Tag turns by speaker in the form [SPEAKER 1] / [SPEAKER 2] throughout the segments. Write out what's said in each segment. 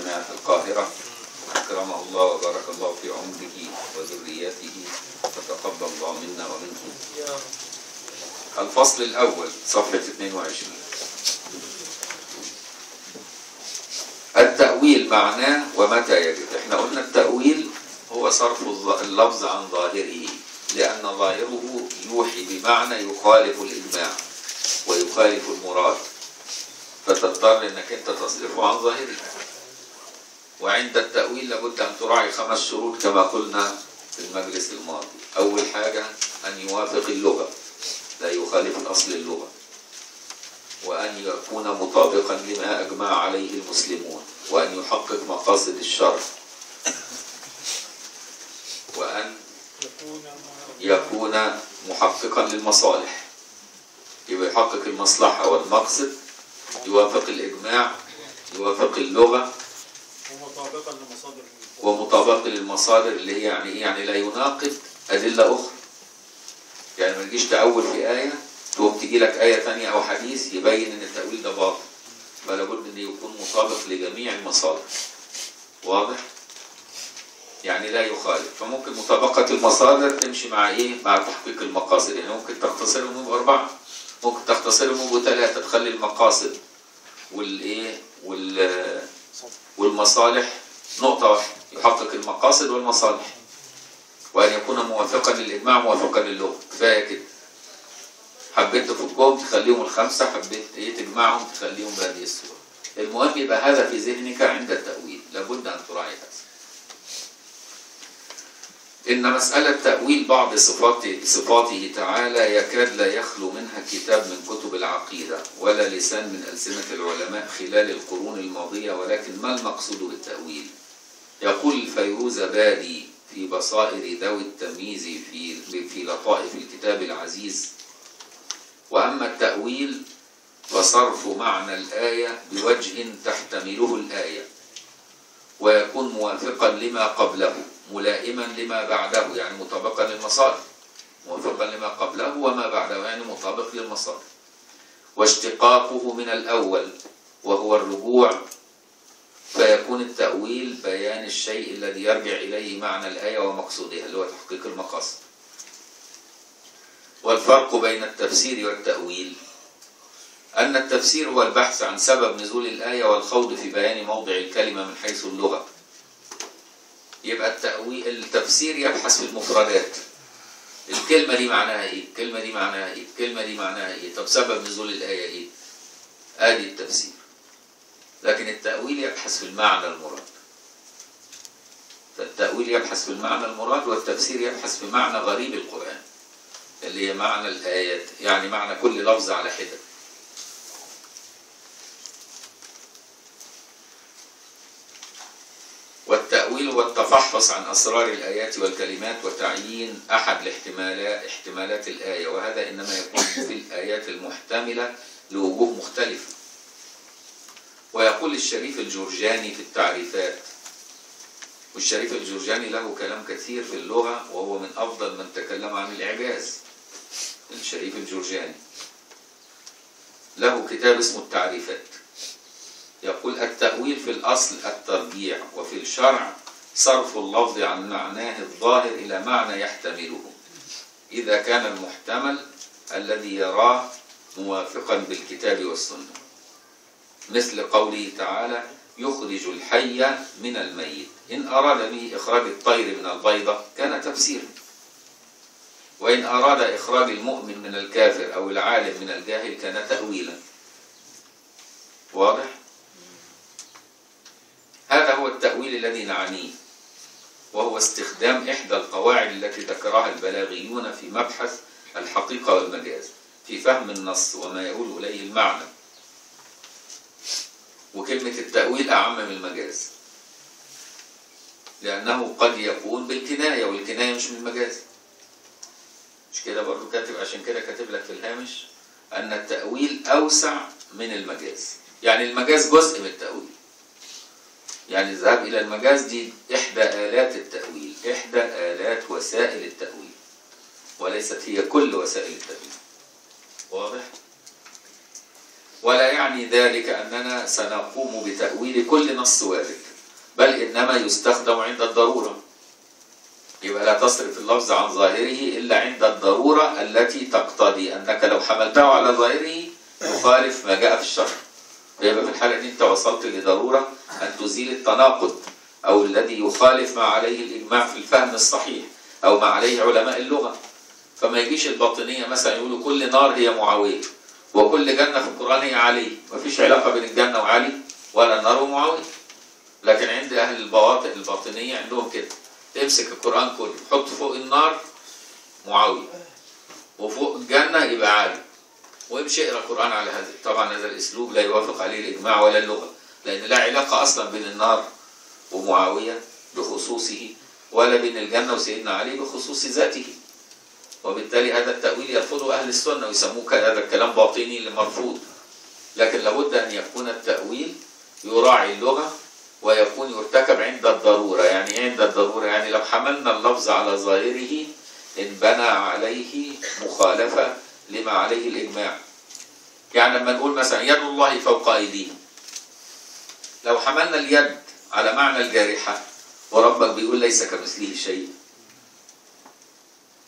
[SPEAKER 1] جامعة القاهرة أكرمه الله وبارك الله في عمره وذريته وتقبل الله منا ومنكم الفصل الأول صفحة 22 التأويل معناه ومتى يجب احنا قلنا التأويل هو صرف اللفظ عن ظاهره لأن ظاهره يوحي بمعنى يخالف الإجماع ويخالف المراد فتضطر انك انت تصرفه عن ظاهره وعند التأويل لابد أن تراعي خمس شروط كما قلنا في المجلس الماضي أول حاجة أن يوافق اللغة لا يخالف أصل اللغة وأن يكون مطابقا لما أجمع عليه المسلمون وأن يحقق مقاصد الشرع وأن يكون محققا للمصالح يبقى يحقق المصلحة والمقصد يوافق الإجماع يوافق اللغة ومطابقا لمصادر ومطابقا للمصادر اللي هي يعني ايه يعني لا يناقض أدلة أخرى يعني ما تجيش تأول في آية تقوم تجي لك آية ثانية أو حديث يبين إن التأويل ده باطل بل لابد إنه يكون مطابق لجميع المصادر واضح؟ يعني لا يخالف فممكن مطابقة المصادر تمشي مع إيه؟ مع تحقيق المقاصد يعني ممكن تختصرهم بأربعة ممكن تختصرهم بثلاثة تخلي المقاصد والإيه؟ وال إيه؟ والمصالح نقطة واحدة يحقق المقاصد والمصالح وأن يكون موافقا للإجماع موافقا للغة كفاية كده حبيت تفكهم تخليهم الخمسة حبيت إيه تجمعهم تخليهم بهذه الصورة المهم يبقى هذا في ذهنك عند التأويل لابد أن تراعي هذا إن مسألة تأويل بعض صفاته, صفاته تعالى يكاد لا يخلو منها كتاب من كتب العقيدة ولا لسان من ألسنة العلماء خلال القرون الماضية ولكن ما المقصود بالتأويل؟ يقول الفيروز بادي في بصائر ذوي التمييز في, في لطائف الكتاب العزيز وأما التأويل فصرف معنى الآية بوجه تحتمله الآية ويكون موافقا لما قبله ملائما لما بعده يعني مطابقا للمصادر موافقا لما قبله وما بعده يعني مطابق للمصادر واشتقاقه من الأول وهو الرجوع فيكون التأويل بيان الشيء الذي يرجع إليه معنى الآية ومقصودها اللي هو تحقيق المقاصد والفرق بين التفسير والتأويل أن التفسير هو البحث عن سبب نزول الآية والخوض في بيان موضع الكلمة من حيث اللغة يبقى التفسير يبحث في المفردات الكلمة دي معناها ايه؟ الكلمة دي معناها ايه؟ الكلمة دي معناها ايه؟ طب سبب نزول الآية ايه؟ ادي التفسير لكن التأويل يبحث في المعنى المراد فالتأويل يبحث في المعنى المراد والتفسير يبحث في معنى غريب القرآن اللي هي معنى الآيات يعني معنى كل لفظ على حدة التفحص عن أسرار الآيات والكلمات وتعيين أحد الاحتمالات احتمالات الآية وهذا إنما يكون في الآيات المحتملة لوجوه مختلفة ويقول الشريف الجرجاني في التعريفات والشريف الجرجاني له كلام كثير في اللغة وهو من أفضل من تكلم عن الإعجاز الشريف الجرجاني له كتاب اسمه التعريفات يقول التأويل في الأصل الترجيع وفي الشرع صرف اللفظ عن معناه الظاهر إلى معنى يحتمله إذا كان المحتمل الذي يراه موافقا بالكتاب والسنة مثل قوله تعالى يخرج الحي من الميت إن أراد به إخراج الطير من البيضة كان تفسيرا وإن أراد إخراج المؤمن من الكافر أو العالم من الجاهل كان تأويلا واضح؟ هذا هو التأويل الذي نعنيه وهو استخدام إحدى القواعد التي ذكرها البلاغيون في مبحث الحقيقة والمجاز في فهم النص وما يؤول إليه المعنى وكلمة التأويل أعم من المجاز لأنه قد يكون بالكناية والكناية مش من المجاز مش كده برضو كاتب عشان كده كاتب لك في الهامش أن التأويل أوسع من المجاز يعني المجاز جزء من التأويل يعني الذهاب إلى المجاز دي إحدى آلات التأويل إحدى آلات وسائل التأويل وليست هي كل وسائل التأويل واضح؟ ولا يعني ذلك أننا سنقوم بتأويل كل نص وارد بل إنما يستخدم عند الضرورة يبقى لا تصرف اللفظ عن ظاهره إلا عند الضرورة التي تقتضي أنك لو حملته على ظاهره يخالف ما جاء في الشرع يبقى في الحالة دي أنت وصلت لضرورة أن تزيل التناقض أو الذي يخالف ما عليه الإجماع في الفهم الصحيح أو ما عليه علماء اللغة فما يجيش الباطنية مثلا يقولوا كل نار هي معاوية وكل جنة في القرآن هي علي مفيش علاقة بين الجنة وعلي ولا النار ومعاوية لكن عند أهل البواطن الباطنية عندهم كده تمسك القرآن كله حط فوق النار معاوية وفوق الجنة يبقى علي وامشي اقرا القرآن على هذا طبعا هذا الأسلوب لا يوافق عليه الإجماع ولا اللغة لأن لا علاقة أصلا بين النار ومعاوية بخصوصه ولا بين الجنة وسيدنا علي بخصوص ذاته وبالتالي هذا التأويل يرفضه أهل السنة ويسموه هذا الكلام باطني المرفوض لكن لابد أن يكون التأويل يراعي اللغة ويكون يرتكب عند الضرورة يعني إيه عند الضرورة يعني لو حملنا اللفظ على ظاهره انبنى عليه مخالفة لما عليه الإجماع يعني لما نقول مثلا يد الله فوق أيديهم لو حملنا اليد على معنى الجارحة وربك بيقول ليس كمثله شيء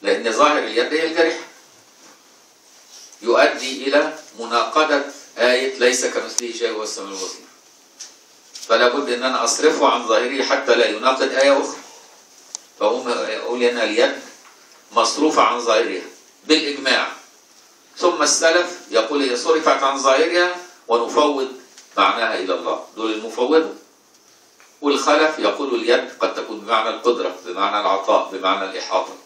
[SPEAKER 1] لأن ظاهر اليد هي الجارحة يؤدي إلى مناقضة آية ليس كمثله شيء هو السميع البصير فلا بد ان انا اصرفه عن ظاهره حتى لا يناقض ايه اخرى فهم اقول ان اليد مصروفه عن ظاهرها بالاجماع ثم السلف يقول هي صرفت عن ظاهرها ونفوض معناها إلى الله دول المفوضة والخلف يقول اليد قد تكون بمعنى القدرة بمعنى العطاء بمعنى الإحاطة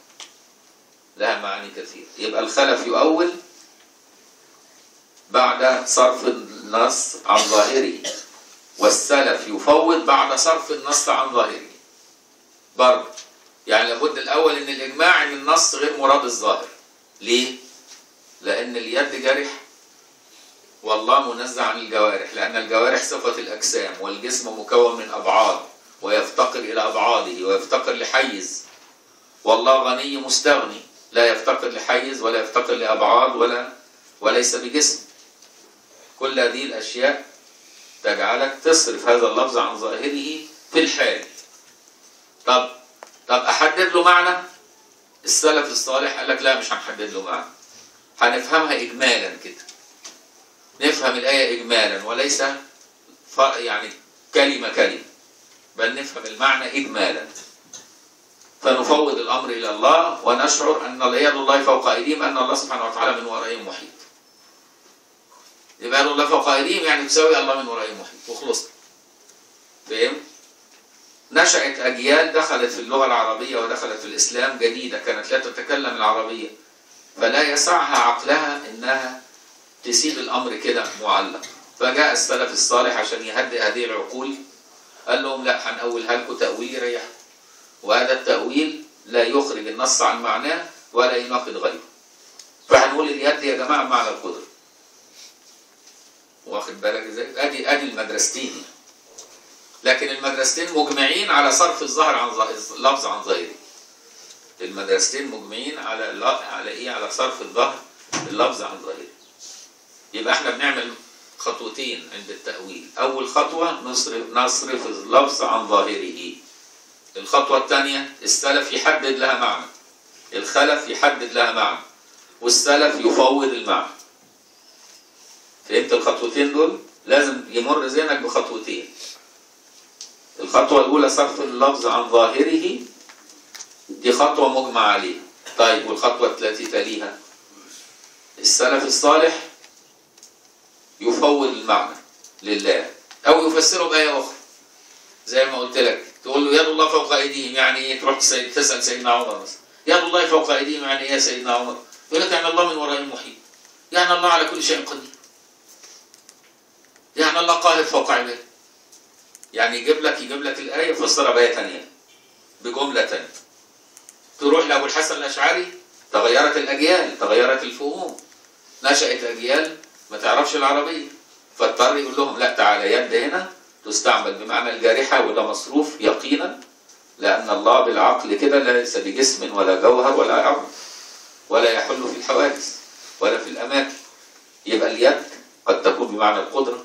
[SPEAKER 1] لها معاني كثيرة يبقى الخلف يؤول بعد صرف النص عن ظاهره والسلف يفوض بعد صرف النص عن ظاهره برضه يعني لابد الأول إن الإجماع إن النص غير مراد الظاهر ليه؟ لأن اليد جرح والله منزه عن الجوارح لأن الجوارح صفة الأجسام والجسم مكون من أبعاد ويفتقر إلى أبعاده ويفتقر لحيز والله غني مستغني لا يفتقر لحيز ولا يفتقر لأبعاد ولا وليس بجسم كل هذه الأشياء تجعلك تصرف هذا اللفظ عن ظاهره في الحال طب طب أحدد له معنى السلف الصالح قال لك لا مش هنحدد له معنى هنفهمها إجمالا كده نفهم الآية إجمالا وليس يعني كلمة كلمة بل نفهم المعنى إجمالا فنفوض الأمر إلى الله ونشعر أن يد الله فوق أيديهم أن الله سبحانه وتعالى من ورائهم محيط يبقى يد الله فوق أيديهم يعني تساوي الله من ورائهم محيط وخلصنا فهمت؟ نشأت أجيال دخلت في اللغة العربية ودخلت في الإسلام جديدة كانت لا تتكلم العربية فلا يسعها عقلها إنها تسيب الأمر كده معلق فجاء السلف الصالح عشان يهدئ هذه العقول قال لهم لا هنأولها لكم تأويل ريح وهذا التأويل لا يخرج النص عن معناه ولا يناقض غيره فهنقول اليد يا جماعة معنى القدرة واخد بالك ازاي؟ ادي ادي المدرستين لكن المدرستين مجمعين على صرف الظاهر عن اللفظ عن ظاهره المدرستين مجمعين على على ايه على صرف الظهر اللفظ عن ظاهره يبقى احنا بنعمل خطوتين عند التأويل أول خطوة نصرف, نصرف اللفظ عن ظاهره الخطوة الثانية السلف يحدد لها معنى الخلف يحدد لها معنى والسلف يفوض المعنى فهمت الخطوتين دول لازم يمر ذهنك بخطوتين الخطوة الأولى صرف اللفظ عن ظاهره دي خطوة مجمع عليها طيب والخطوة التي تليها السلف الصالح يفوض المعنى لله أو يفسره بآية أخرى زي ما قلت لك تقول له يد الله فوق أيديهم يعني إيه تروح تسأل سيدنا عمر مثلا يد الله فوق أيديهم يعني إيه يا سيدنا عمر يقول لك يعني الله من وراء المحيط يعني الله على كل شيء قدير يعني الله قاهر فوق عباده يعني يجيب لك يجيب لك الآية يفسرها بآية ثانية بجملة ثانية تروح لأبو الحسن الأشعري تغيرت الأجيال تغيرت الفهوم نشأت أجيال ما تعرفش العربية فاضطر يقول لهم لا تعالى يد هنا تستعمل بمعنى الجارحة وده مصروف يقينا لأن الله بالعقل كده ليس بجسم ولا جوهر ولا عظم ولا يحل في الحوادث ولا في الأماكن يبقى اليد قد تكون بمعنى القدرة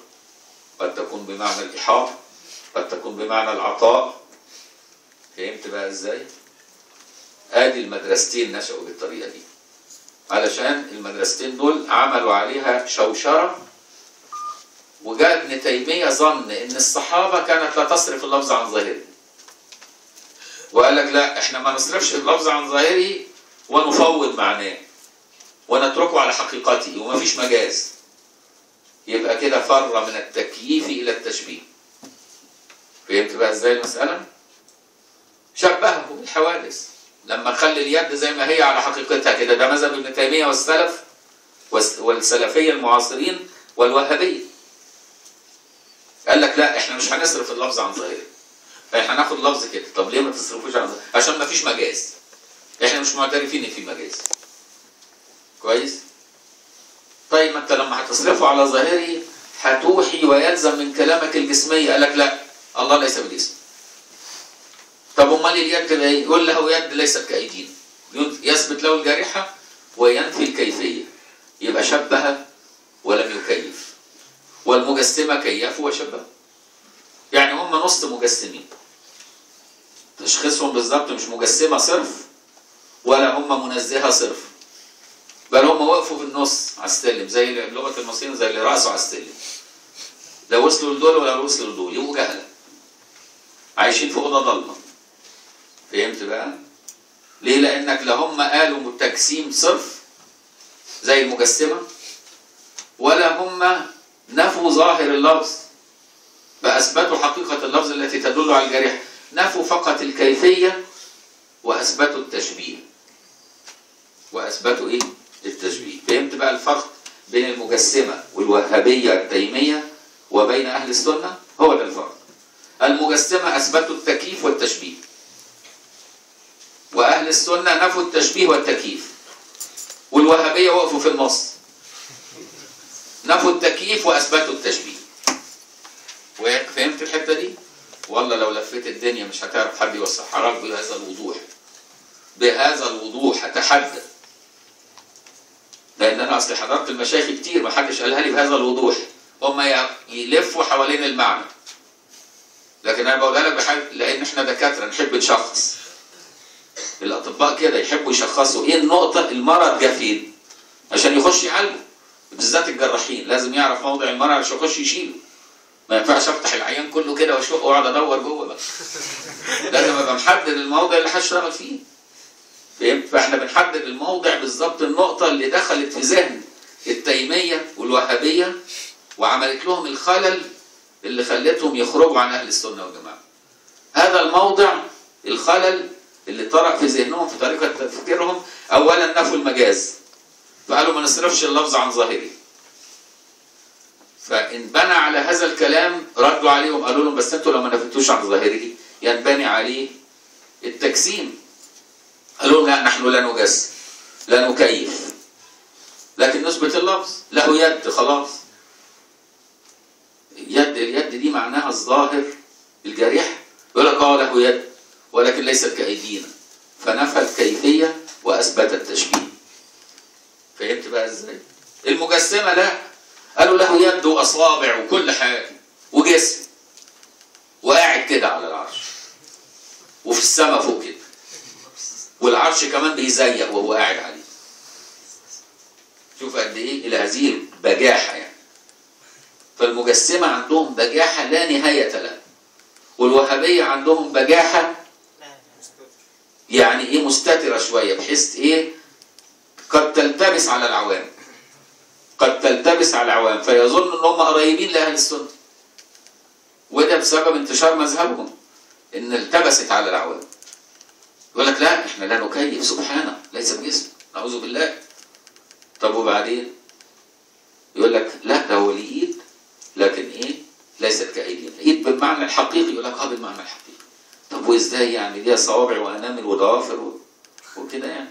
[SPEAKER 1] قد تكون بمعنى الإحاطة قد تكون بمعنى العطاء فهمت بقى إزاي؟ آدي المدرستين نشأوا بالطريقة دي علشان المدرستين دول عملوا عليها شوشرة وجاء ابن تيمية ظن ان الصحابة كانت لا تصرف اللفظ عن ظاهره وقال لك لا احنا ما نصرفش اللفظ عن ظاهره ونفوض معناه ونتركه على حقيقته وما فيش مجاز يبقى كده فر من التكييف الى التشبيه فهمت بقى ازاي المسألة؟ شبهه بالحوادث لما نخلي اليد زي ما هي على حقيقتها كده ده مذهب ابن تيمية والسلف والسلفية المعاصرين والوهابية قال لك لا احنا مش هنصرف اللفظ عن ظاهره احنا هناخد لفظ كده طب ليه ما تصرفوش عن ظاهره عشان ما فيش مجاز احنا مش معترفين ان في مجاز كويس طيب ما انت لما هتصرفه على ظاهره هتوحي ويلزم من كلامك الجسمي قال لك لا الله ليس بالجسم طب امال اليد يقول له يد ليست كايدينا يثبت له الجارحه وينفي الكيفيه يبقى شبه ولم يكيف والمجسمه كيفوا وشبهوا يعني هم نص مجسمين تشخيصهم بالظبط مش مجسمه صرف ولا هم منزهه صرف بل هم وقفوا في النص على السلم زي لغه المصريين زي اللي راسه على السلم لا وصلوا لدول ولا وصلوا لدول يبقوا جهله عايشين في اوضه ضلمه فهمت بقى ليه لانك لهم قالوا تجسيم صرف زي المجسمه ولا هم نفوا ظاهر اللفظ فاثبتوا حقيقه اللفظ التي تدل على الجريح نفوا فقط الكيفيه واثبتوا التشبيه واثبتوا ايه التشبيه فهمت بقى الفرق بين المجسمه والوهابيه التيميه وبين اهل السنه هو ده الفرق المجسمه اثبتوا التكييف والتشبيه وأهل السنة نفوا التشبيه والتكييف والوهابية وقفوا في النص نفوا التكييف وأثبتوا التشبيه فهمت الحتة دي؟ والله لو لفيت الدنيا مش هتعرف حد يوصلها لك بهذا الوضوح بهذا الوضوح أتحدى لأن أنا أصل حضرت المشايخ كتير ما حدش قالها لي بهذا الوضوح هم يلفوا حوالين المعنى لكن أنا بقولها لك بحاجة لأن إحنا دكاترة نحب نشخص الاطباء كده يحبوا يشخصوا ايه النقطه المرض جه فين عشان يخش يعالجه بالذات الجراحين لازم يعرف موضع المرض عشان يخش يشيله ما ينفعش افتح العيان كله كده واشق واقعد ادور جوه بقى لازم ابقى محدد الموضع اللي هشتغل فيه فاهم فاحنا بنحدد الموضع بالظبط النقطه اللي دخلت في ذهن التيميه والوهابيه وعملت لهم الخلل اللي خلتهم يخرجوا عن اهل السنه والجماعه هذا الموضع الخلل اللي طرأ في ذهنهم في طريقة تفكيرهم أولا نفوا المجاز فقالوا ما نصرفش اللفظ عن ظاهره فإن بنى على هذا الكلام ردوا عليهم قالوا لهم بس أنتوا لو ما نفتوش عن ظاهره ينبني يعني عليه التجسيم قالوا لهم لا نحن لا نجسم لا نكيف لكن نثبت اللفظ له يد خلاص يد اليد دي معناها الظاهر الجريح يقول لك اه له يد ولكن ليست كأيدينا فنفى الكيفية وأثبت التشبيه فهمت بقى إزاي؟ المجسمة لا قالوا له يد وأصابع وكل حاجة وجسم وقاعد كده على العرش وفي السماء فوق كده والعرش كمان بيزيق وهو قاعد عليه شوف قد ايه الى هذه البجاحه يعني فالمجسمه عندهم بجاحه لا نهايه لها والوهابيه عندهم بجاحه يعني ايه مستترة شوية بحيث ايه قد تلتبس على العوام قد تلتبس على العوام فيظن ان هم قريبين لاهل السنة وده بسبب انتشار مذهبهم ان التبست على العوام يقول لك لا احنا لا نكيف سبحانه ليس بجسم نعوذ بالله طب وبعدين يقول لك لا ده هو ليه ايد لكن ايه ليست كايدين ايد بالمعنى الحقيقي يقول لك اه بالمعنى الحقيقي طب وازاي يعني ليها صوابع وانامل وضوافر وكده يعني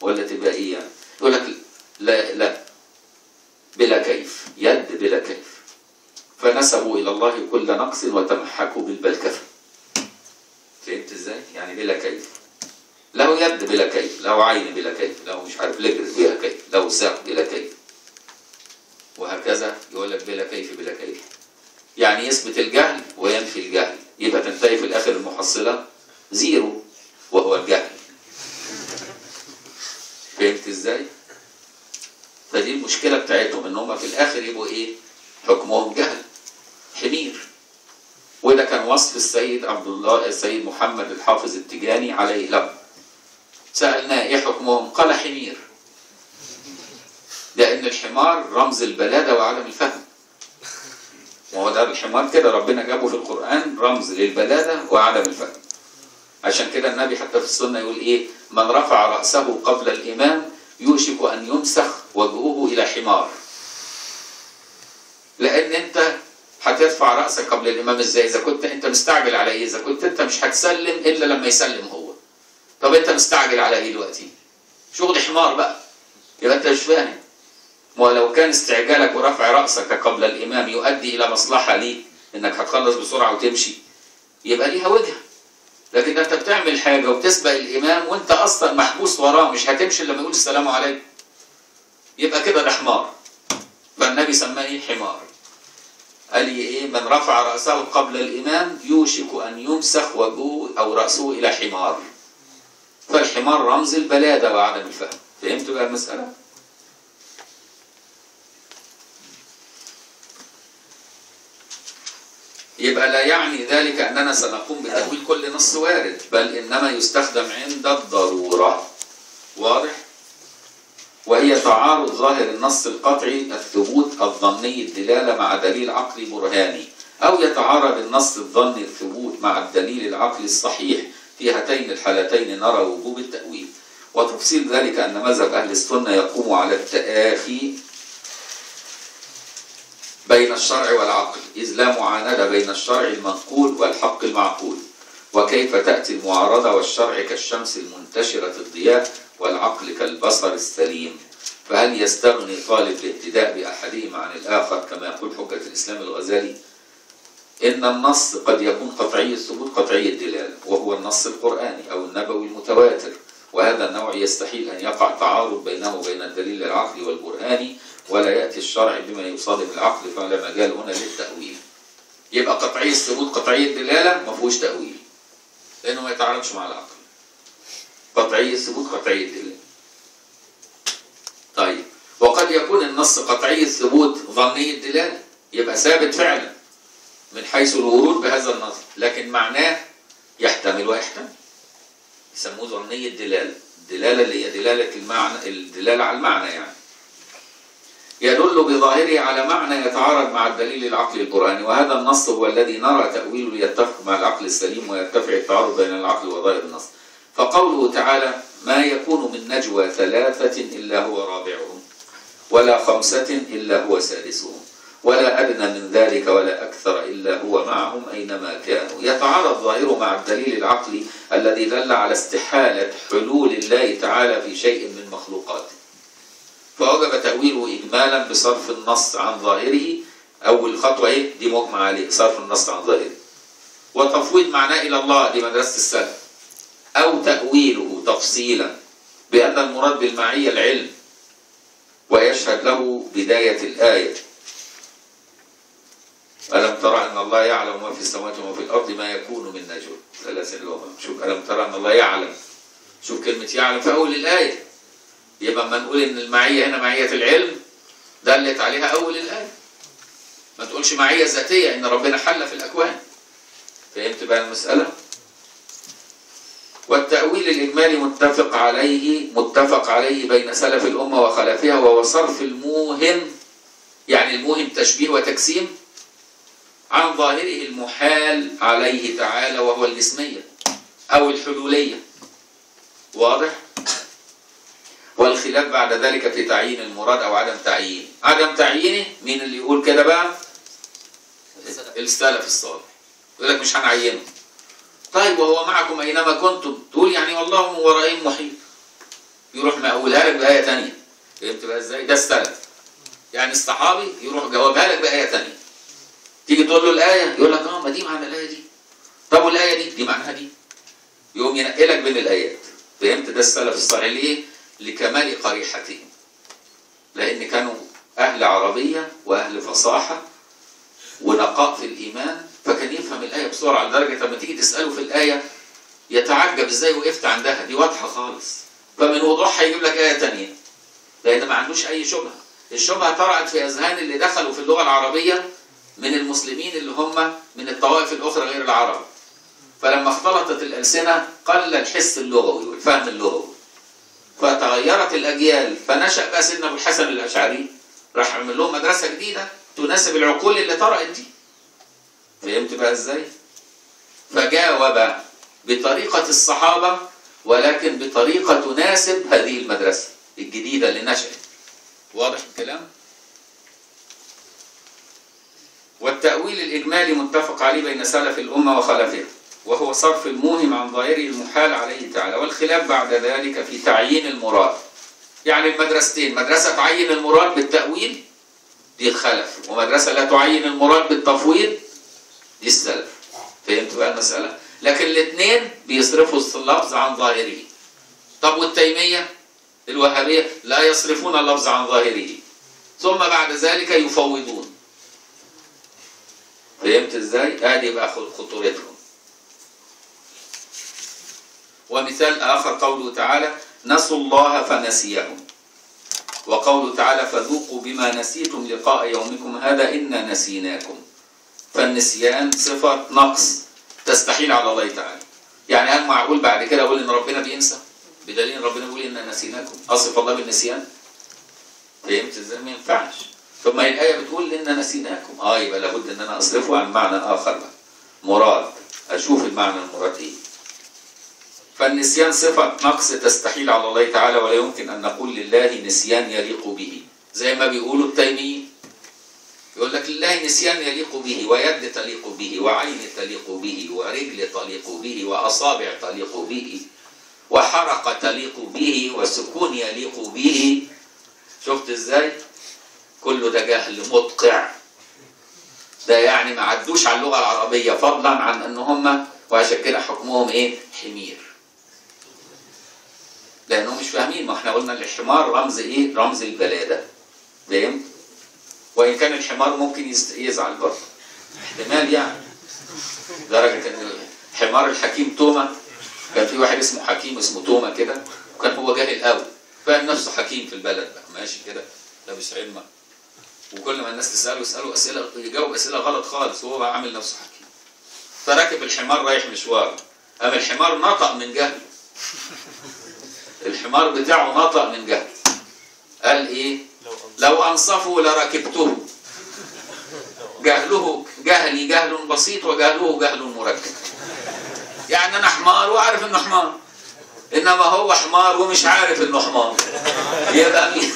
[SPEAKER 1] ولا تبقى ايه يعني يقول لك لا لا بلا كيف يد بلا كيف فنسبوا الى الله كل نقص وتمحكوا بالبلكفه فهمت ازاي يعني بلا كيف لو يد بلا كيف لو عين بلا كيف لو مش عارف لجر بلا كيف لو ساق بلا كيف وهكذا يقول لك بلا كيف بلا كيف يعني يثبت الجهل وينفي الجهل يبقى تنتهي في الآخر المحصلة زيرو وهو الجهل فهمت ازاي؟ فدي المشكلة بتاعتهم ان هم في الآخر يبقوا ايه؟ حكمهم جهل حمير وده كان وصف السيد عبد الله السيد محمد الحافظ التجاني عليه لم سألناه ايه حكمهم؟ قال حمير لأن الحمار رمز البلادة وعدم الفهم وهو ده الحمار كده ربنا جابه في القرآن رمز للبلادة وعدم الفهم عشان كده النبي حتى في السنة يقول إيه من رفع رأسه قبل الإمام يوشك أن يمسخ وجهه إلى حمار لأن أنت هترفع رأسك قبل الإمام إزاي إذا كنت أنت مستعجل على إيه إذا كنت أنت مش هتسلم إلا لما يسلم هو طب أنت مستعجل على إيه دلوقتي شغل حمار بقى يبقى أنت مش فاهم ولو كان استعجالك ورفع رأسك قبل الإمام يؤدي إلى مصلحة ليك إنك هتخلص بسرعة وتمشي يبقى ليها وجهة لكن أنت بتعمل حاجة وبتسبق الإمام وأنت أصلا محبوس وراه مش هتمشي إلا لما يقول السلام عليكم يبقى كده ده حمار فالنبي سماه إيه حمار قال لي إيه من رفع رأسه قبل الإمام يوشك أن يمسخ وجهه أو رأسه إلى حمار فالحمار رمز البلادة وعدم الفهم فهمتوا بقى المسألة؟ يبقى لا يعني ذلك أننا سنقوم بتأويل كل نص وارد بل إنما يستخدم عند الضرورة واضح؟ وهي تعارض ظاهر النص القطعي الثبوت الظني الدلالة مع دليل عقلي برهاني أو يتعارض النص الظني الثبوت مع الدليل العقلي الصحيح في هاتين الحالتين نرى وجوب التأويل وتفصيل ذلك أن مذهب أهل السنة يقوم على التآخي بين الشرع والعقل إذ لا معاندة بين الشرع المنقول والحق المعقول وكيف تأتي المعارضة والشرع كالشمس المنتشرة الضياء والعقل كالبصر السليم فهل يستغني طالب الاهتداء بأحدهما عن الآخر كما يقول حجة الإسلام الغزالي إن النص قد يكون قطعي الثبوت قطعي الدلالة وهو النص القرآني أو النبوي المتواتر وهذا النوع يستحيل أن يقع تعارض بينه وبين الدليل العقلي والقرآني ولا يأتي الشرع بما يصادم العقل فلا مجال هنا للتأويل يبقى قطعي الثبوت قطعي الدلالة ما فيهوش تأويل لأنه ما يتعارضش مع العقل قطعي الثبوت قطعي الدلالة طيب وقد يكون النص قطعي الثبوت ظني الدلالة يبقى ثابت فعلا من حيث الورود بهذا النص لكن معناه يحتمل ويحتمل يسموه ظني الدلالة الدلالة اللي هي دلالة المعنى الدلالة على المعنى يعني يدل بظاهره على معنى يتعارض مع الدليل العقلي القرآني وهذا النص هو الذي نرى تأويله يتفق مع العقل السليم ويرتفع التعارض بين العقل وظاهر النص فقوله تعالى ما يكون من نجوى ثلاثة إلا هو رابعهم ولا خمسة إلا هو سادسهم ولا أدنى من ذلك ولا أكثر إلا هو معهم أينما كانوا يتعارض ظاهره مع الدليل العقلي الذي دل على استحالة حلول الله تعالى في شيء من مخلوقاته فوجب تأويله إجمالا بصرف النص عن ظاهره أول خطوة إيه دي مجمع عليه صرف النص عن ظاهره وتفويض معناه إلى الله لمدرسة السلف أو تأويله تفصيلا بأن المراد بالمعية العلم ويشهد له بداية الآية ألم ترى أن الله يعلم ما في السماوات وما في الأرض ما يكون من نجوى ثلاثة اللغة شوف ألم ترى أن الله يعلم شوف كلمة يعلم في أول الآية يبقى اما نقول ان المعيه هنا معيه العلم دلت عليها اول الايه ما تقولش معيه ذاتيه ان ربنا حل في الاكوان فهمت بقى المساله والتأويل الإجمالي متفق عليه متفق عليه بين سلف الأمة وخلفها وهو صرف الموهم يعني الموهم تشبيه وتجسيم عن ظاهره المحال عليه تعالى وهو الجسمية أو الحلولية واضح؟ والخلاف بعد ذلك في تعيين المراد أو عدم تعيينه عدم تعيينه مين اللي يقول كده بقى السلف الصالح يقول لك مش هنعينه طيب وهو معكم أينما كنتم تقول يعني والله من ورائهم محيط يروح مقولها لك بآية تانية فهمت إيه بقى ازاي ده السلف يعني الصحابي يروح جاوبها لك بآية تانية تيجي تقول له الآية يقول لك اه ما دي معنى الآية دي طب والآية دي دي معناها دي يقوم ينقلك بين الآيات فهمت ده السلف الصالح ليه لكمال قريحتهم لأن كانوا أهل عربية وأهل فصاحة ونقاء في الإيمان فكان يفهم الآية بسرعة لدرجة لما تيجي تسأله في الآية يتعجب إزاي وقفت عندها دي واضحة خالص فمن وضوحها يجيب لك آية تانية لأن ما عندوش أي شبهة الشبهة طرأت في أذهان اللي دخلوا في اللغة العربية من المسلمين اللي هم من الطوائف الأخرى غير العرب فلما اختلطت الألسنة قل الحس اللغوي والفهم اللغوي فتغيرت الأجيال فنشأ بقى سيدنا أبو الحسن الأشعري راح عمل لهم مدرسة جديدة تناسب العقول اللي طرأت دي فهمت بقى إزاي؟ فجاوب بطريقة الصحابة ولكن بطريقة تناسب هذه المدرسة الجديدة اللي نشأت واضح الكلام؟ والتأويل الإجمالي متفق عليه بين سلف الأمة وخلفها وهو صرف الموهم عن ظاهره المحال عليه تعالى والخلاف بعد ذلك في تعيين المراد يعني المدرستين مدرسة تعين المراد بالتأويل دي الخلف ومدرسة لا تعين المراد بالتفويض دي السلف فهمت بقى المسألة لكن الاثنين بيصرفوا اللفظ عن ظاهره طب والتيمية الوهابية لا يصرفون اللفظ عن ظاهره ثم بعد ذلك يفوضون فهمت ازاي؟ ادي بقى خطورتهم ومثال آخر قوله تعالى نسوا الله فنسيهم وقوله تعالى فذوقوا بما نسيتم لقاء يومكم هذا إنا نسيناكم فالنسيان صفة نقص تستحيل على الله تعالى يعني هل معقول بعد كده أقول إن ربنا بينسى بدليل ربنا بيقول إنا نسيناكم أصف الله بالنسيان فهمت إزاي ما ينفعش طب ما الآية بتقول إنا نسيناكم أه يبقى لابد إن أنا أصرفه عن معنى آخر بقى مراد أشوف المعنى المراد إيه فالنسيان صفة نقص تستحيل على الله تعالى ولا يمكن أن نقول لله نسيان يليق به زي ما بيقولوا التيمين يقول لك لله نسيان يليق به ويد تليق به وعين تليق به ورجل تليق به وأصابع تليق به وحرقة تليق به وسكون يليق به شفت ازاي كله ده جهل مدقع ده يعني ما عدوش على اللغة العربية فضلا عن ان هم وعشان كده حكمهم ايه حمير لانهم مش فاهمين ما احنا قلنا الحمار رمز ايه رمز البلاده فاهم؟ وان كان الحمار ممكن يزعل برضه احتمال يعني لدرجه ان الحمار الحكيم توما كان في واحد اسمه حكيم اسمه توما كده وكان هو جاهل قوي فاهم نفسه حكيم في البلد بقى ماشي كده لابس علمه وكل ما الناس تساله يساله اسئله يجاوب اسئله غلط خالص وهو بقى عامل نفسه حكيم فركب الحمار رايح مشوار قام الحمار نطق من جهله الحمار بتاعه نطق من جهل قال ايه لو انصفوا لركبته جهله جهلي جهل بسيط وجهله جهل مركب يعني انا حمار واعرف انه حمار انما هو حمار ومش عارف انه حمار يبقى مين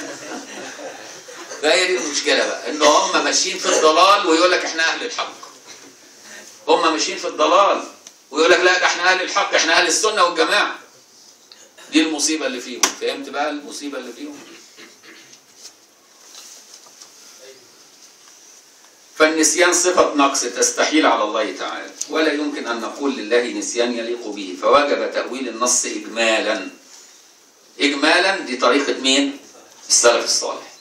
[SPEAKER 1] فهي دي المشكله بقى ان هم ماشيين في الضلال ويقول لك احنا اهل الحق هم ماشيين في الضلال ويقول لك لا ده احنا اهل الحق احنا اهل السنه والجماعه دي المصيبه اللي فيهم فهمت بقى المصيبه اللي فيهم فالنسيان صفة نقص تستحيل على الله تعالى ولا يمكن أن نقول لله نسيان يليق به فوجب تأويل النص إجمالا إجمالا دي طريقة مين؟ السلف الصالح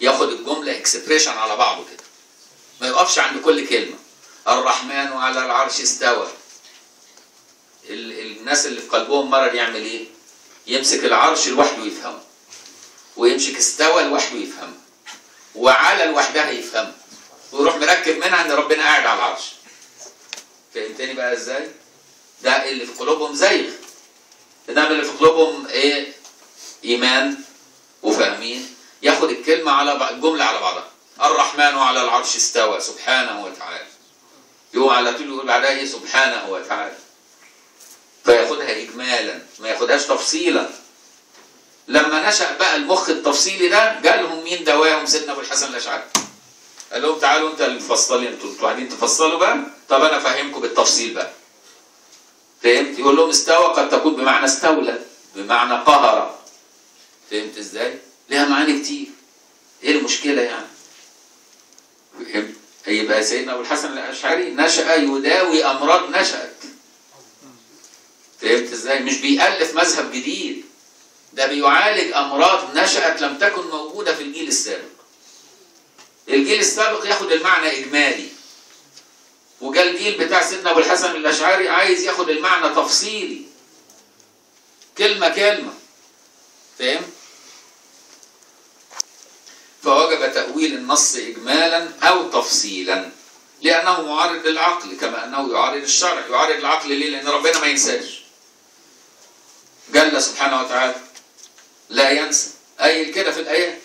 [SPEAKER 1] ياخد الجملة اكسبريشن على بعضه كده ما يقفش عند كل كلمة الرحمن على العرش استوى الناس اللي في قلبهم مرض يعمل ايه؟ يمسك العرش لوحده يفهمه ويمسك استوى لوحده يفهمه وعلى لوحدها يفهمه ويروح مركب منها ان ربنا قاعد على العرش فهمتني بقى ازاي؟ ده اللي في قلوبهم زيغ انما اللي في قلوبهم ايه؟ ايمان وفاهمين ياخد الكلمه على الجمله على بعضها الرحمن على العرش استوى سبحانه وتعالى يقوم على طول يقول بعدها ايه سبحانه وتعالى فياخدها إجمالا ما ياخدهاش تفصيلا لما نشأ بقى المخ التفصيلي ده جالهم مين دواهم سيدنا أبو الحسن الأشعري قال لهم تعالوا انت اللي انتوا انتوا قاعدين تفصلوا بقى طب انا افهمكم بالتفصيل بقى فهمت يقول لهم استوى قد تكون بمعنى استولى بمعنى قهر فهمت ازاي ليها معاني كتير ايه المشكله يعني فهمت يبقى سيدنا ابو الحسن الاشعري نشأ يداوي امراض نشأت فهمت ازاي؟ مش بيألف مذهب جديد ده بيعالج أمراض نشأت لم تكن موجودة في الجيل السابق الجيل السابق ياخد المعنى إجمالي وجا الجيل بتاع سيدنا أبو الحسن الأشعري عايز ياخد المعنى تفصيلي كلمة كلمة فاهم؟ فوجب تأويل النص إجمالا أو تفصيلا لأنه معارض للعقل كما أنه يعارض الشرع يعارض العقل ليه؟ لأن ربنا ما ينساش جل سبحانه وتعالى لا ينسى أي كده في الآيات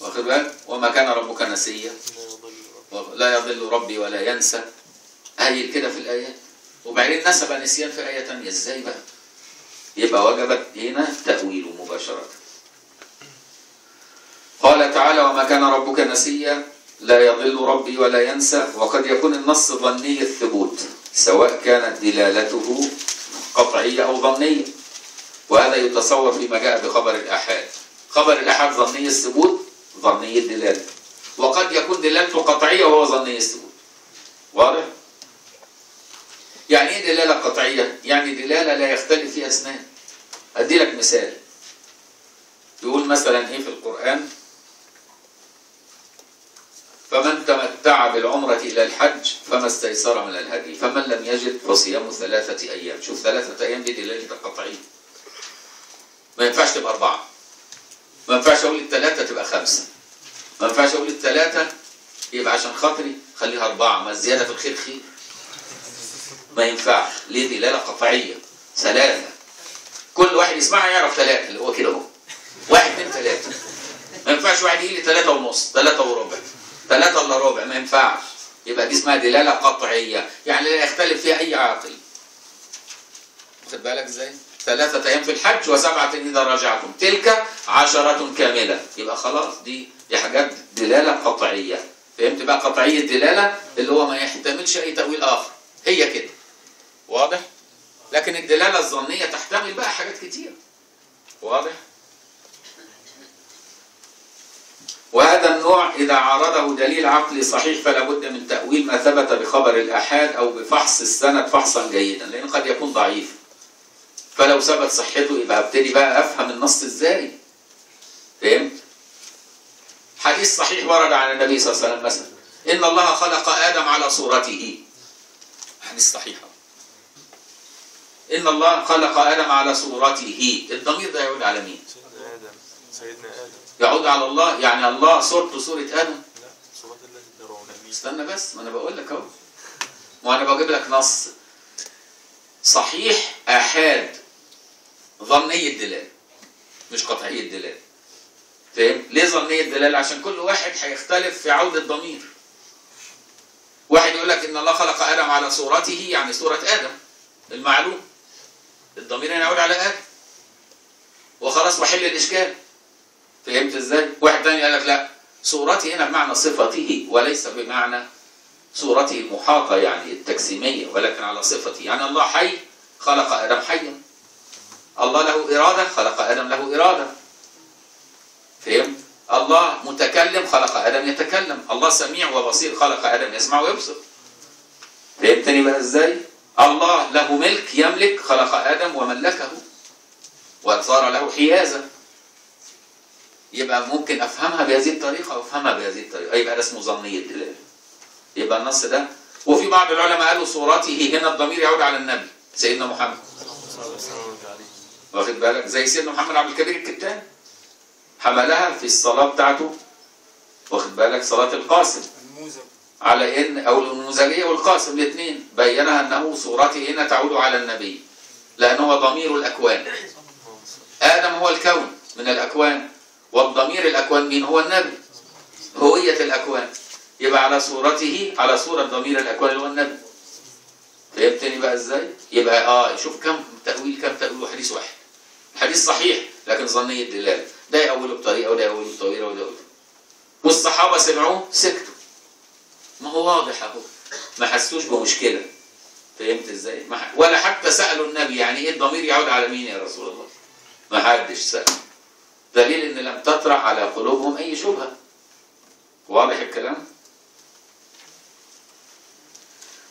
[SPEAKER 1] واخد بالك وما كان ربك نسيا لا يضل ربي ولا ينسى أي كده في الآيات وبعدين نسب نسيان في آية تانية إزاي بقى يبقى وجبت هنا تأويله مباشرة قال تعالى وما كان ربك نسيا لا يضل ربي ولا ينسى وقد يكون النص ظني الثبوت سواء كانت دلالته قطعية أو ظنية وهذا يتصور فيما جاء بخبر الآحاد خبر الآحاد ظني الثبوت ظني الدلالة وقد يكون دلالته قطعية وهو ظني الثبوت واضح؟ يعني ايه دلالة قطعية؟ يعني دلالة لا يختلف فيها اثنان أدي لك مثال يقول مثلا ايه في القرآن فمن تمتع بالعمرة إلى الحج فما استيسر من الهدي فمن لم يجد فصيام ثلاثة أيام شوف ثلاثة أيام دي دلالة القطعية ما ينفعش تبقى أربعة ما ينفعش أقول الثلاثة تبقى خمسة ما ينفعش أقول الثلاثة يبقى عشان خاطري خليها أربعة ما الزيادة في الخير خير ما ينفعش ليه دلالة قطعية ثلاثة كل واحد يسمعها يعرف ثلاثة اللي هو كده أهو واحد من ثلاثة ما ينفعش واحد يجي لي ثلاثة ونص ثلاثة وربع ثلاثة إلا ربع ما ينفعش يبقى دي اسمها دلالة قطعية يعني لا يختلف فيها أي عاقل واخد بالك إزاي؟ ثلاثة أيام في الحج وسبعة إذا رجعتم تلك عشرة كاملة يبقى خلاص دي دي حاجات دلالة قطعية فهمت بقى قطعية الدلالة اللي هو ما يحتملش أي تأويل آخر هي كده واضح؟ لكن الدلالة الظنية تحتمل بقى حاجات كتير واضح؟ وهذا النوع إذا عارضه دليل عقلي صحيح فلا بد من تأويل ما ثبت بخبر الآحاد أو بفحص السند فحصا جيدا لأنه قد يكون ضعيف فلو ثبت صحته يبقى ابتدي بقى أفهم النص إزاي فهمت؟ حديث صحيح ورد عن النبي صلى الله عليه وسلم مثلا إن الله خلق آدم على صورته حديث صحيح إن الله خلق آدم على صورته الضمير ده يعود على مين؟ سيدنا آدم يعود على الله يعني الله صورته صورة آدم لا صورة الله استنى بس ما أنا بقول لك أهو ما أنا بجيب لك نص صحيح أحاد ظنية الدلال مش قطعية الدلال فاهم؟ ليه ظنية الدلال عشان كل واحد هيختلف في عودة الضمير واحد يقول لك إن الله خلق آدم على صورته يعني صورة آدم المعلوم الضمير هنا يعود على آدم وخلاص بحل الإشكال فهمت ازاي واحد تاني قال لك لا صورتي هنا بمعنى صفته وليس بمعنى صورته المحاطة يعني التجسيمية ولكن على صفته يعني الله حي خلق آدم حيا الله له إرادة خلق آدم له إرادة فهمت الله متكلم خلق آدم يتكلم الله سميع وبصير خلق آدم يسمع ويبصر فهمتني بقى ازاي الله له ملك يملك خلق آدم وملكه وصار له حيازة يبقى ممكن افهمها بهذه الطريقه وافهمها بهذه الطريقه يبقى ده اسمه ظنيه دلاله يبقى النص ده وفي بعض العلماء قالوا صورته هنا الضمير يعود على النبي سيدنا محمد واخد بالك زي سيدنا محمد عبد الكبير الكتان حملها في الصلاه بتاعته واخد بالك صلاه القاسم على ان او النموذجيه والقاسم الاثنين بينها انه صورته هنا تعود على النبي لان هو ضمير الاكوان ادم هو الكون من الاكوان والضمير الأكوان مين هو النبي هوية الأكوان يبقى على صورته على صورة ضمير الأكوان اللي هو النبي فهمتني بقى ازاي يبقى اه شوف كم تأويل كم تأويل وحديث واحد حديث صحيح لكن ظنية دلالة ده يأوله بطريقة وده يأوله بطريقة وده يأوله والصحابة سمعوه سكتوا ما هو واضح اهو ما حسوش بمشكلة فهمت ازاي ولا حتى سألوا النبي يعني ايه الضمير يعود على مين يا رسول الله ما حدش سأل دليل ان لم تطرح على قلوبهم اي شبهه واضح الكلام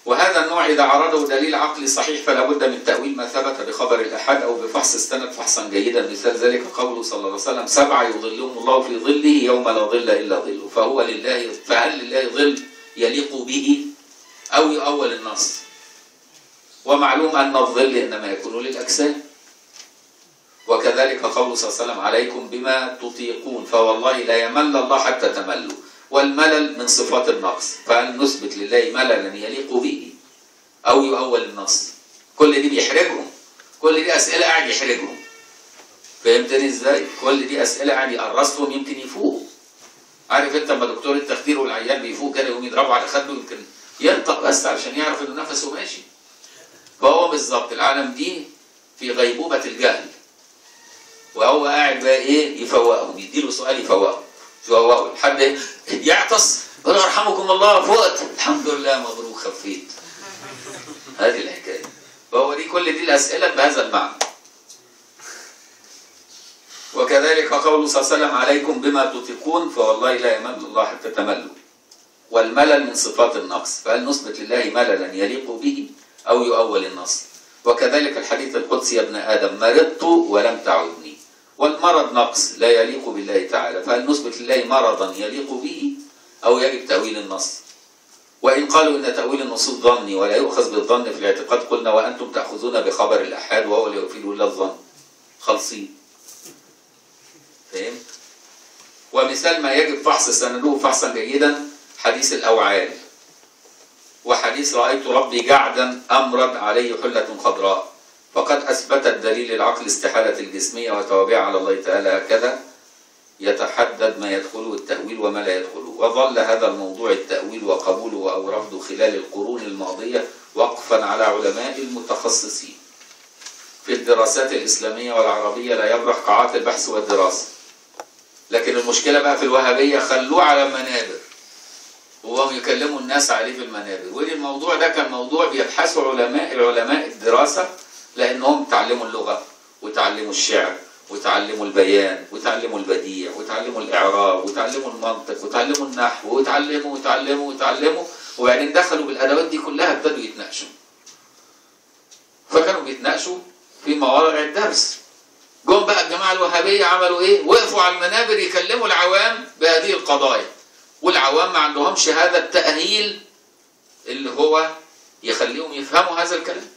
[SPEAKER 1] وهذا النوع إذا عرضه دليل عقلي صحيح فلا بد من تأويل ما ثبت بخبر الأحد أو بفحص استند فحصا جيدا مثال ذلك قوله صلى الله عليه وسلم سبعة يظلهم الله في ظله يوم لا ظل إلا ظله فهو لله فهل لله ظل يليق به أو يؤول النص ومعلوم أن الظل إنما يكون للأجسام وكذلك قول صلى الله عليه وسلم عليكم بما تطيقون فوالله لا يمل الله حتى تملوا والملل من صفات النقص فأن نثبت لله مللا يليق به أو يؤول النص كل دي بيحرجهم كل دي أسئلة قاعد يحرجهم فهمتني ازاي؟ كل دي أسئلة قاعد يقرصهم يمكن يفوقوا عارف انت لما دكتور التخدير والعيان بيفوق كده يقوم يضربه على خده يمكن ينطق بس عشان يعرف انه نفسه ماشي فهو بالظبط العالم دي في غيبوبة الجهل وهو قاعد بقى ايه يفوقه بيديله سؤال يفوقه يفوقه لحد إيه؟ يعطس يقول ارحمكم الله فوقت الحمد لله مبروك خفيت هذه الحكايه فهو دي كل دي الاسئله بهذا المعنى وكذلك قوله صلى الله عليه وسلم عليكم بما تطيقون فوالله لا يمل الله حتى تملوا والملل من صفات النقص فهل نثبت لله مللا يليق به أو يؤول النص وكذلك الحديث القدسي يا ابن آدم مرضت ولم تعدني والمرض نقص لا يليق بالله تعالى فهل نثبت لله مرضا يليق به أو يجب تأويل النص وإن قالوا إن تأويل النصوص ظني ولا يؤخذ بالظن في الاعتقاد قلنا وأنتم تأخذون بخبر الأحاد وهو لا يفيد إلا الظن خلصين فهمت؟ ومثال ما يجب فحص سنده فحصا جيدا حديث الأوعال وحديث رأيت ربي جعدا أمرد عليه حلة خضراء وقد أثبتت دليل العقل استحالة الجسمية وتوابعها على الله تعالى هكذا يتحدد ما يدخله التأويل وما لا يدخله وظل هذا الموضوع التأويل وقبوله أو رفضه خلال القرون الماضية وقفا على علماء المتخصصين في الدراسات الإسلامية والعربية لا يبرح قاعات البحث والدراسة لكن المشكلة بقى في الوهابية خلوه على المنابر وهم يكلموا الناس عليه في المنابر والموضوع ده كان موضوع بيبحثوا علماء العلماء الدراسة لأنهم تعلموا اللغة وتعلموا الشعر وتعلموا البيان وتعلموا البديع وتعلموا الإعراب وتعلموا المنطق وتعلموا النحو وتعلموا وتعلموا وتعلموا وبعدين دخلوا بالأدوات دي كلها ابتدوا يتناقشوا فكانوا بيتناقشوا في مواضع الدرس جم بقى الجماعة الوهابية عملوا إيه؟ وقفوا على المنابر يكلموا العوام بهذه القضايا والعوام ما عندهمش هذا التأهيل اللي هو يخليهم يفهموا هذا الكلام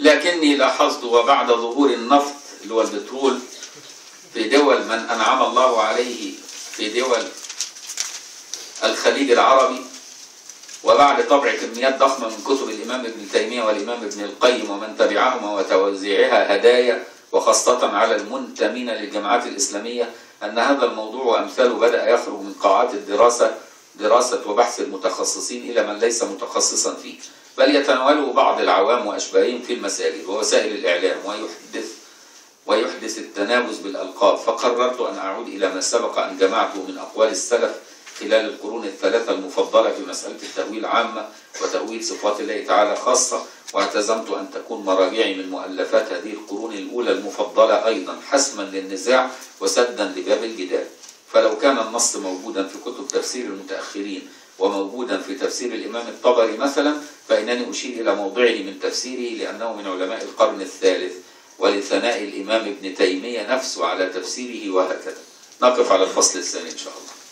[SPEAKER 1] لكني لاحظت وبعد ظهور النفط اللي هو البترول في دول من أنعم الله عليه في دول الخليج العربي وبعد طبع كميات ضخمة من كتب الإمام ابن تيمية والإمام ابن القيم ومن تبعهما وتوزيعها هدايا وخاصة على المنتمين للجماعات الإسلامية أن هذا الموضوع وأمثاله بدأ يخرج من قاعات الدراسة دراسة وبحث المتخصصين إلى من ليس متخصصا فيه بل يتناوله بعض العوام وأشباههم في المساجد ووسائل الإعلام ويحدث ويحدث التنابز بالألقاب فقررت أن أعود إلى ما سبق أن جمعته من أقوال السلف خلال القرون الثلاثة المفضلة في مسألة التأويل عامة وتأويل صفات الله تعالى خاصة واعتزمت أن تكون مراجعي من مؤلفات هذه القرون الأولى المفضلة أيضا حسما للنزاع وسدا لباب الجدال فلو كان النص موجودا في كتب تفسير المتأخرين وموجودا في تفسير الإمام الطبري مثلا فإنني أشير إلى موضعه من تفسيره لأنه من علماء القرن الثالث ولثناء الإمام ابن تيمية نفسه على تفسيره وهكذا نقف على الفصل الثاني إن شاء الله